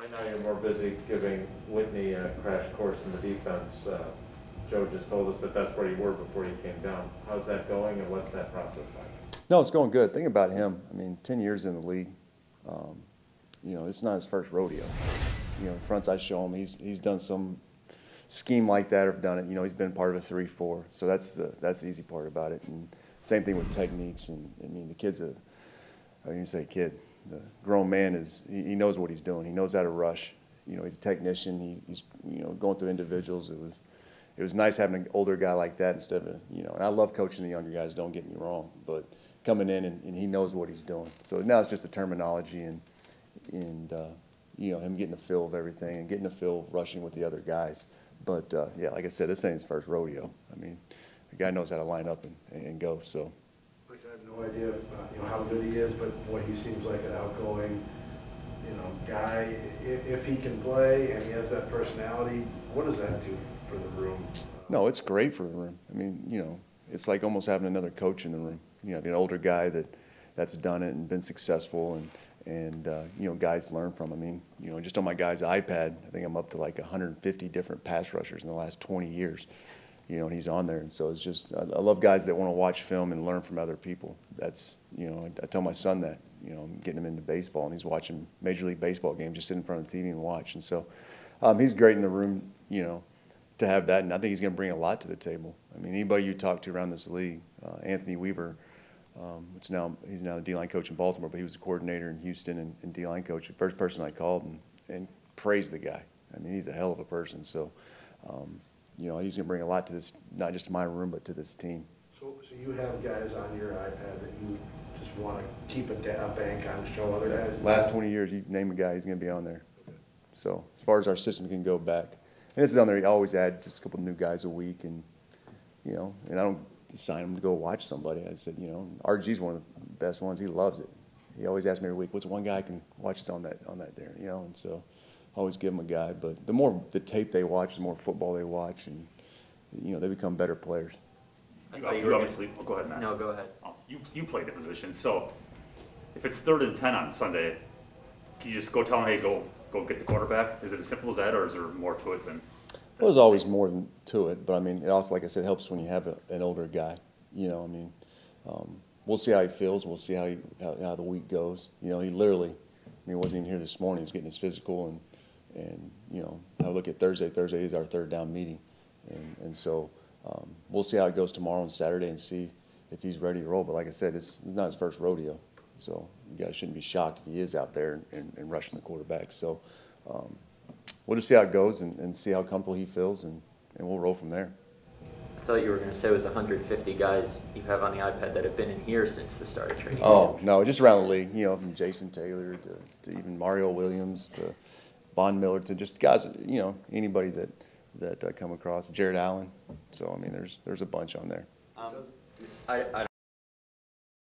Right now, you're more busy giving Whitney a crash course in the defense. Uh, Joe just told us that that's where you were before you came down. How's that going, and what's that process like? No, it's going good. Think about him. I mean, 10 years in the league. Um, you know, it's not his first rodeo. You know, fronts I show him, he's, he's done some scheme like that or done it. You know, he's been part of a 3 4. So that's the, that's the easy part about it. And same thing with techniques. And I mean, the kid's a, I didn't say kid, the grown man is, he, he knows what he's doing. He knows how to rush. You know, he's a technician. He, he's, you know, going through individuals. It was, it was nice having an older guy like that instead of, you know, and I love coaching the younger guys, don't get me wrong, but coming in and, and he knows what he's doing. So now it's just the terminology and, and uh, you know, him getting a feel of everything and getting a feel rushing with the other guys. But uh, yeah, like I said, this ain't his first rodeo. I mean, the guy knows how to line up and, and go. So no idea, uh, you know, how good he is, but boy, he seems like an outgoing, you know, guy. If, if he can play and he has that personality, what does that do for the room? no, it's great for the room. I mean, you know, it's like almost having another coach in the room. You know, an older guy that that's done it and been successful and and uh, you know guys learn from. I mean, you know, just on my guy's iPad, I think I'm up to like 150 different pass rushers in the last 20 years. You know, and he's on there, and so it's just I, love guys that want to watch film and learn from other people. That's you know, I, I tell my son that. You know, I'm getting him into baseball, and he's watching Major League Baseball games, just sit in front of the TV and watch. And so, um, he's great in the room. You know, to have that, and I think he's going to bring a lot to the table. I mean, anybody you talk to around this league, uh, Anthony Weaver, um, which now he's now the D-line coach in Baltimore, but he was a coordinator in Houston and, and D-line coach. The first person I called and, and praised the guy. I mean, he's a hell of a person. So, um, you know, he's going to bring a lot to this, not just to my room, but to this team. So, so you have guys on your iPad that you just want to keep a, a bank on, show other guys? Last 20 years, you name a guy, he's going to be on there. So as far as our system can go back, and it's down there. You always add just a couple new guys a week, and you know, and I don't assign them to go watch somebody. I said, you know, RG's one of the best ones. He loves it. He always asks me every week, "What's one guy I can watch this on that on that there?" You know, and so always give them a guy. But the more the tape they watch, the more football they watch, and you know, they become better players. I You thought you you were gonna- obviously, oh, go ahead, Matt. No, go ahead. Oh, You, you played the position, so if it's third and ten on Sunday, can you just go tell them, hey, go, go get the quarterback? Is it as simple as that, or is there more to it than? Well, there's always more than to it, but I mean, it also, like I said, helps when you have a, an older guy. You know, I mean, um, we'll see how he feels. We'll see how, he, how how the week goes. You know, he literally, I mean, he wasn't even here this morning. He was getting his physical, and and you know, I look at Thursday. Thursday is our third down meeting, and and so um, we'll see how it goes tomorrow and Saturday, and see if he's ready to roll. But like I said, it's, it's not his first rodeo, so you guys shouldn't be shocked if he is out there and, and rushing the quarterback. So. Um, we'll just see how it goes and, and see how comfortable he feels, and, and we'll roll from there. I thought you were gonna say it was hundred fifty guys you have on the iPad that have been in here since the start of training. Oh, no, just around the league, you know, from Jason Taylor to, to even Mario Williams to Von Miller to just guys, you know, anybody that, that I come across, Jared Allen. So, I mean, there's, there's a bunch on there. Um, I, I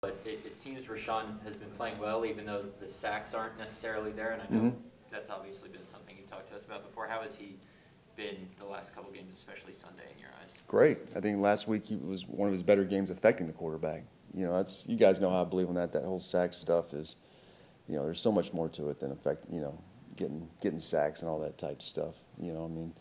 but it, it seems Rashan has been playing well, even though the sacks aren't necessarily there, and I know Mhm. that's obviously been something you talked to us about before. How has he been the last couple games, especially Sunday in your eyes? Great. I think last week he was one of his better games affecting the quarterback. You know, that's, you guys know how I believe in that. That whole sack stuff is, you know, there's so much more to it than affect, you know, getting, getting sacks and all that type of stuff. You know, I mean,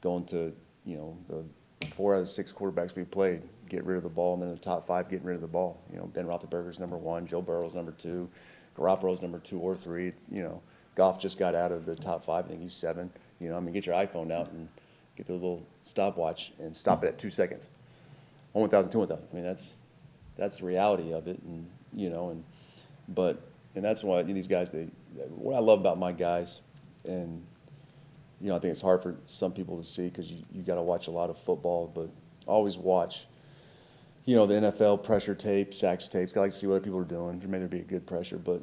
going to, you know, the four out of six quarterbacks we played, get rid of the ball, and then the top five getting rid of the ball. You know, Ben Roethlisberger's number one, Joe Burrow's number two, Garoppolo's number two or three. You know, Goff just got out of the top five. I think he's seven. You know, I mean, get your iPhone out and get the little stopwatch and stop it at two seconds. One thousand, two one thousand. I mean, that's that's the reality of it, and you know, and but and that's why these guys. They what I love about my guys, and you know, I think it's hard for some people to see because you you got to watch a lot of football, but always watch. You know, the NFL pressure tape, sacks tapes. I like to see what other people are doing. There may there be a good pressure, but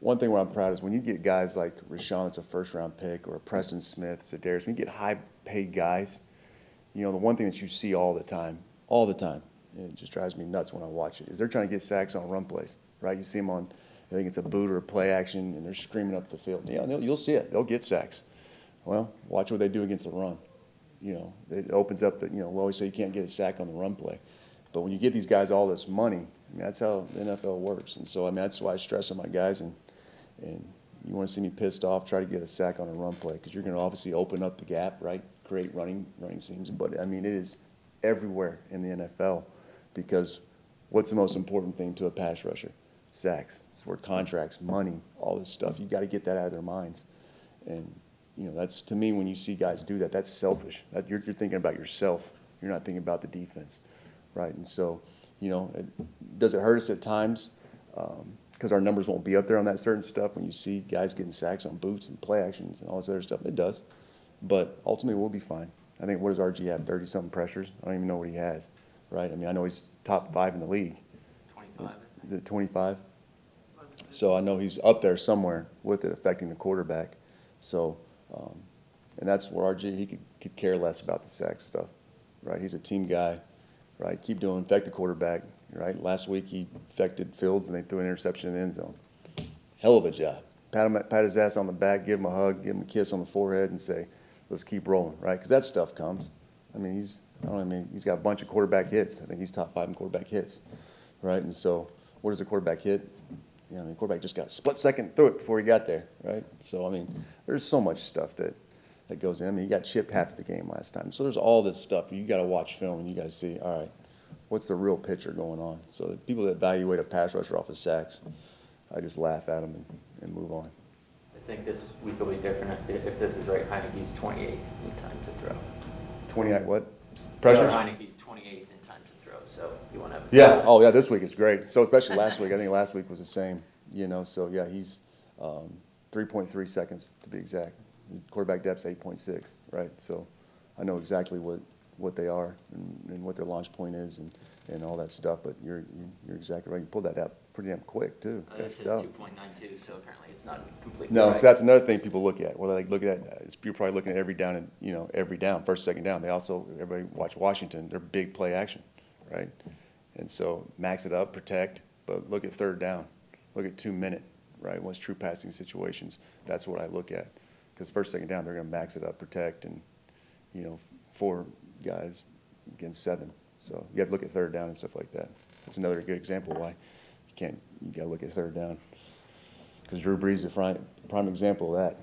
one thing where I'm proud is when you get guys like Rashan, that's a first round pick, or Preston Smith, Darius, when you get high paid guys, you know, the one thing that you see all the time, all the time, it just drives me nuts when I watch it, is they're trying to get sacks on run plays, right? You see them on, I think it's a boot or a play action, and they're screaming up the field. Yeah, you'll see it. They'll get sacks. Well, watch what they do against the run. You know, it opens up the, you know, we always say you can't get a sack on the run play. But when you get these guys all this money, I mean, that's how the NFL works. And so, I mean, that's why I stress on my guys and, and You want to see me pissed off, try to get a sack on a run play, because you're going to obviously open up the gap, right? Create running, running seams, but I mean, it is everywhere in the NFL, because what's the most important thing to a pass rusher? sex, it's word contracts, money, all this stuff. You got to get that out of their minds. And, you know, that's to me, when you see guys do that, that's selfish. That, you're, you're thinking about yourself, you're not thinking about the defense, right? And so, you know, it, does it hurt us at times? Because um, our numbers won't be up there on that certain stuff when you see guys getting sacks on boots and play actions and all this other stuff. It does. But ultimately, we'll be fine. I think, what does RG have? 30 something pressures? I don't even know what he has, right? I mean, I know he's top five in the league. 25 the 25. So I know he's up there somewhere with it affecting the quarterback. So, um, and that's where RG, he could, could care less about the sack stuff, right? He's a team guy, right? Keep doing, affect the quarterback, right? Last week he affected Fields and they threw an interception in the end zone. Hell of a job. Pat, him, pat his ass on the back, give him a hug, give him a kiss on the forehead and say, let's keep rolling, right? Because that stuff comes. I mean, he's, I don't know, I mean, he's got a bunch of quarterback hits. I think he's top five in quarterback hits, right? And so, where does the quarterback hit? You know, I mean, quarterback just got split second through it before he got there, right? So I mean, there's so much stuff that that goes in. I mean, he got chipped half the game last time, so there's all this stuff. You got to watch film and you got to see, all right, what's the real picture going on? So the people that evaluate a pass rusher off of sacks, I just laugh at them and, and move on. I think this week will be different if, if this is right. Heinicke's 28th in time to throw. 28 what? Pressure. Heinicke's 28th so you want to. Yeah, oh, yeah, this week is great. So especially last week, I think last week was the same, you know, so yeah, he's, um, three point three seconds to be exact. Quarterback depth's eight point six, right? So I know exactly what, what they are and, and what their launch point is and, and all that stuff, but you're, you're exactly right. You pulled that out pretty damn quick, too. Uh, This Cashed is two point nine two, so apparently it's not completely No, right. so that's another thing people look at. Well, they look at, you're probably looking at every down and, you know, every down, first, second down. They also, everybody watch Washington, they're big play action, right? And so max it up, protect, but look at third down. Look at two minute, right? What's true passing situations? That's what I look at. Because first, second down, they're gonna max it up, protect, and, you know, four guys against seven. So you have to look at third down and stuff like that. That's another good example why you can't, you gotta look at third down. Because Drew Brees is a prime, prime example of that.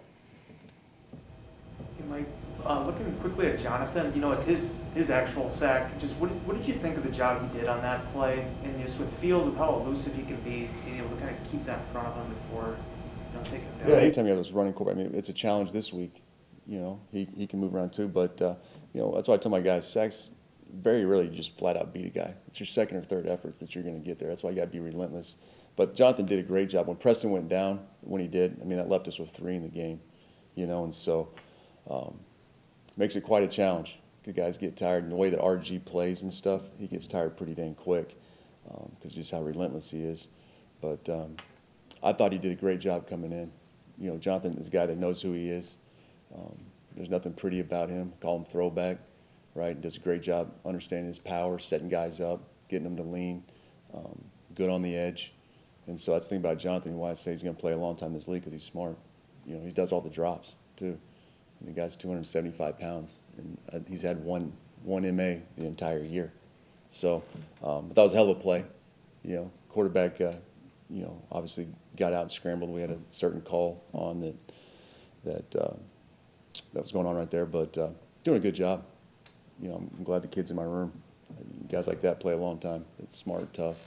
Hey, Mike, uh, looking quickly at Jonathan, you know, with his, his actual sack, just what, what did you think of the job he did on that play? And just with Field, with how elusive he can be, being able to kind of keep that in front of him before, you know, taking him down? Yeah, anytime you have those running quarterback, I mean, it's a challenge this week. You know, he, he can move around too, but, uh, you know, that's why I tell my guys, sacks, very rarely just flat out beat a guy. It's your second or third efforts that you're gonna get there. That's why you gotta be relentless. But Jonathan did a great job. When Preston went down, when he did, I mean, that left us with three in the game, you know, and so, um, makes it quite a challenge. Good guys get tired, and the way that RG plays and stuff, he gets tired pretty dang quick, um, cause just how relentless he is. But, um, I thought he did a great job coming in. You know, Jonathan is a guy that knows who he is. Um, there's nothing pretty about him. Call him throwback, right? Does a great job understanding his power, setting guys up, getting them to lean, um, good on the edge. And so that's the thing about Jonathan, why I say he's going to play a long time in this league because he's smart. You know, he does all the drops too. The guy's 275 pounds, and uh, he's had one one MA the entire year. So um, but that was a hell of a play. You know, quarterback, uh, you know, obviously got out and scrambled. We had a certain call on that that uh, that was going on right there, but uh, doing a good job. You know, I'm glad the kids in my room, guys like that play a long time. It's smart, tough.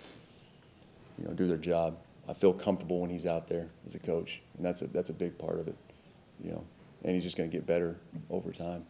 You know, do their job. I feel comfortable when he's out there as a coach, and that's a that's a big part of it. You know, and he's just going to get better over time.